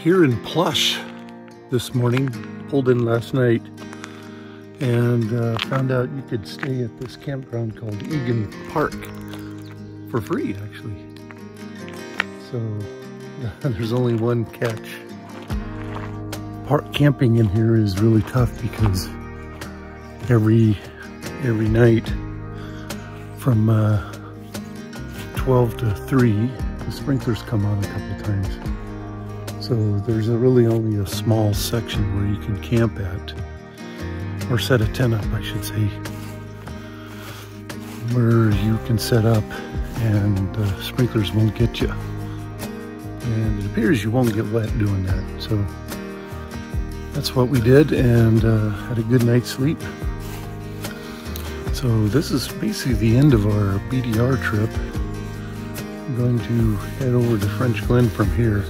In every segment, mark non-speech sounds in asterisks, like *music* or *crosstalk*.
here in Plush this morning, pulled in last night, and uh, found out you could stay at this campground called Egan Park for free, actually. So *laughs* there's only one catch. Park camping in here is really tough because every every night from uh, 12 to 3, the sprinklers come on a couple times. So there's really only a small section where you can camp at, or set a tent up, I should say, where you can set up and the sprinklers won't get you. And it appears you won't get wet doing that. So that's what we did and uh, had a good night's sleep. So this is basically the end of our BDR trip. I'm going to head over to Frenchglen from here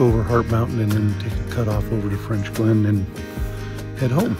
over Hart Mountain and then take a cut off over to Frenchglen and head home.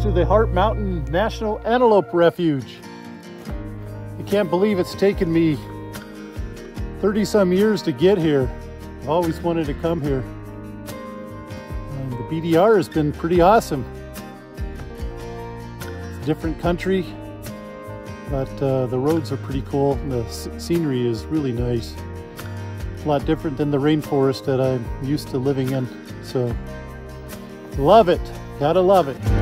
To the Hart Mountain National Antelope Refuge. I can't believe it's taken me 30 some years to get here. I've always wanted to come here. And the BDR has been pretty awesome. It's a different country, but uh, the roads are pretty cool. and The scenery is really nice. A lot different than the rainforest that I'm used to living in. So, love it. Gotta love it.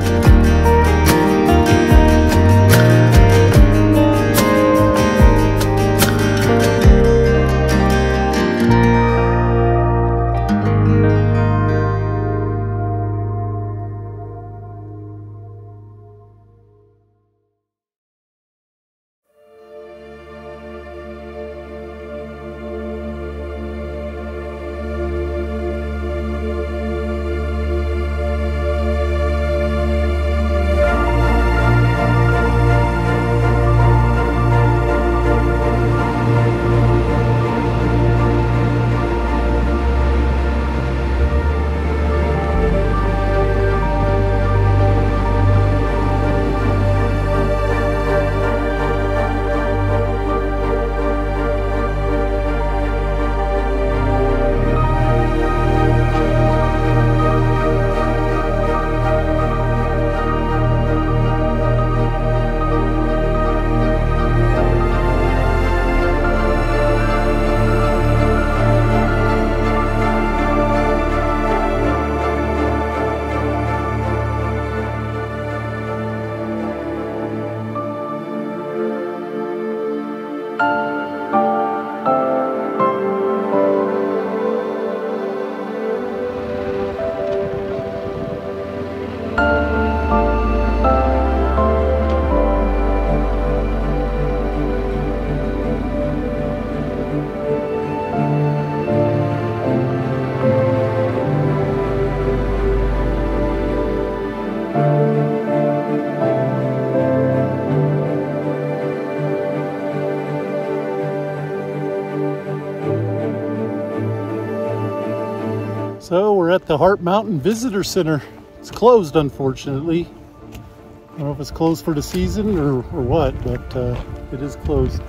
The Hart Mountain Visitor Center. It's closed, unfortunately. I don't know if it's closed for the season or, or what, but uh, it is closed.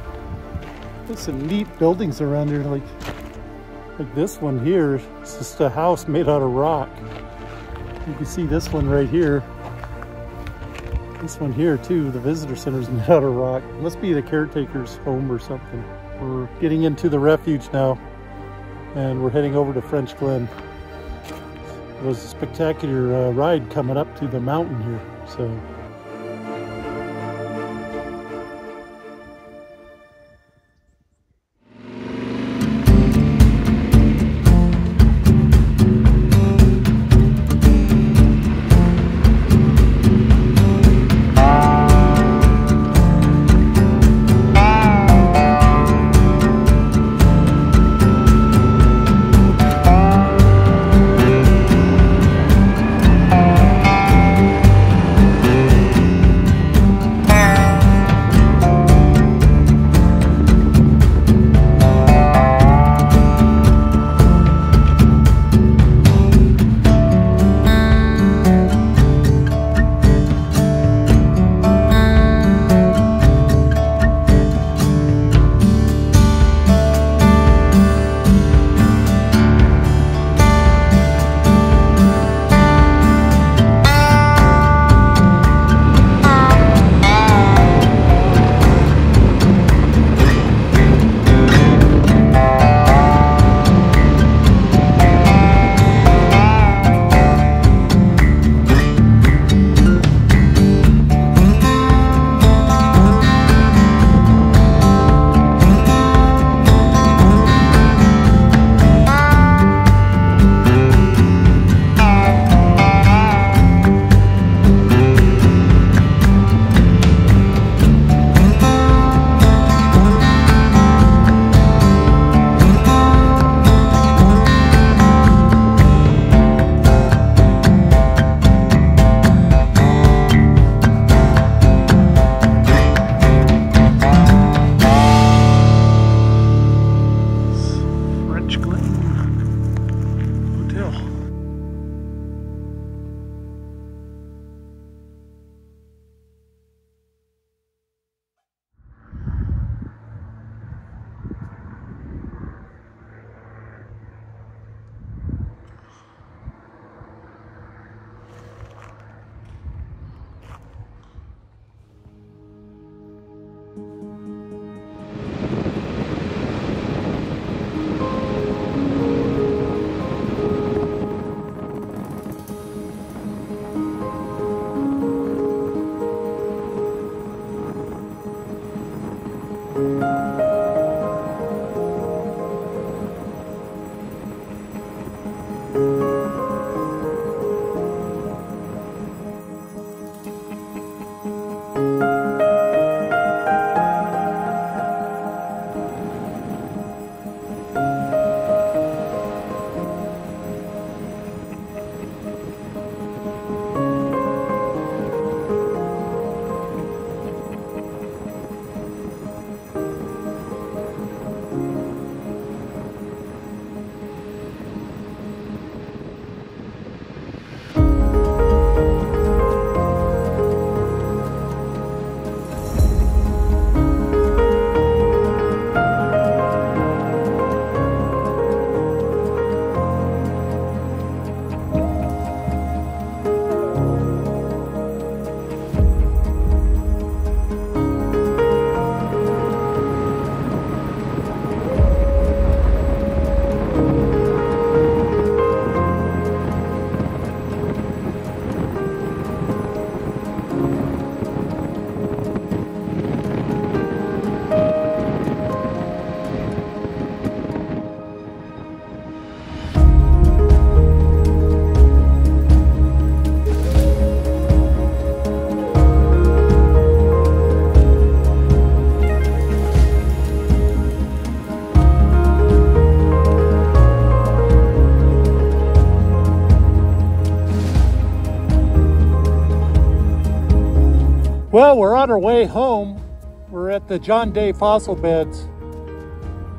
There's some neat buildings around here, like like this one here. It's just a house made out of rock. You can see this one right here. This one here too, the visitor center is *laughs* made out of rock. It must be the caretaker's home or something. We're getting into the refuge now and we're heading over to Frenchglen. It was a spectacular uh, ride coming up to the mountain here. So Well, we're on our way home. We're at the John Day Fossil Beds.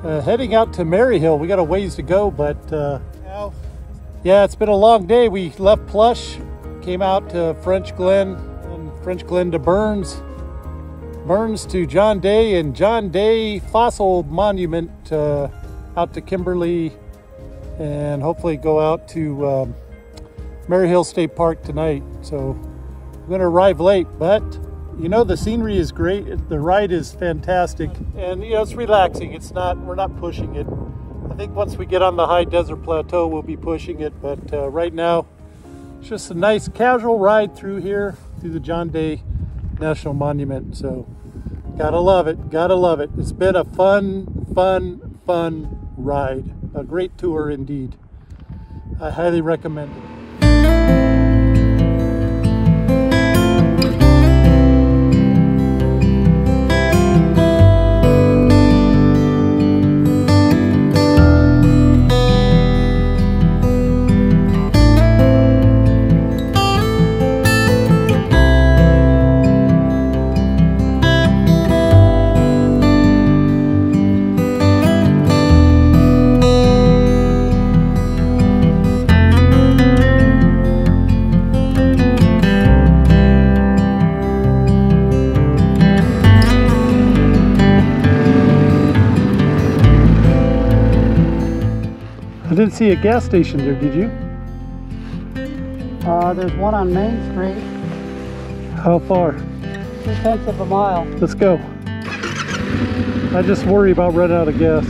Uh, heading out to Maryhill. We got a ways to go, but uh, Yeah, it's been a long day. We left Plush, came out to Frenchglen, and Frenchglen to Burns, Burns to John Day, and John Day Fossil Monument uh, out to Kimberly, and hopefully go out to um, Maryhill State Park tonight. So we're going to arrive late, but you know the scenery is great. The ride is fantastic, and you know it's relaxing. It's not we're not pushing it. I think once we get on the high desert plateau, we'll be pushing it. But uh, right now, it's just a nice casual ride through here, through the John Day National Monument. So, gotta love it, gotta love it. It's been a fun, fun, fun ride. A great tour indeed. I highly recommend it. Didn't see a gas station there, did you? Uh, there's one on Main Street, How far? two tenths of a mile. Let's go. I just worry about running out of gas.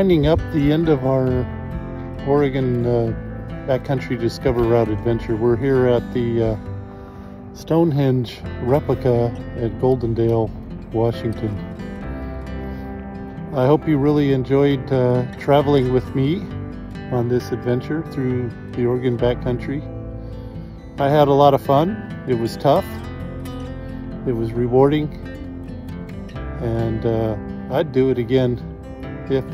Winding up the end of our Oregon uh, backcountry discover route adventure. We're here at the uh, Stonehenge replica at Goldendale, Washington. I hope you really enjoyed uh, traveling with me on this adventure through the Oregon backcountry. I had a lot of fun. It was tough. It was rewarding. And uh, I'd do it again if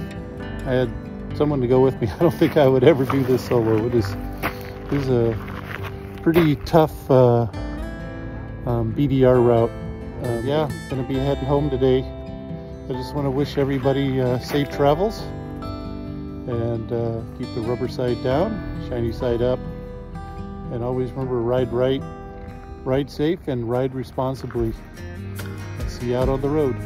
I had someone to go with me. *laughs* I don't think I would ever do this solo. It is, it is a pretty tough uh, um, BDR route. Uh, yeah, gonna be heading home today. I just want to wish everybody uh, safe travels and uh, keep the rubber side down, shiny side up, and always remember ride right, ride safe, and ride responsibly. See you out on the road.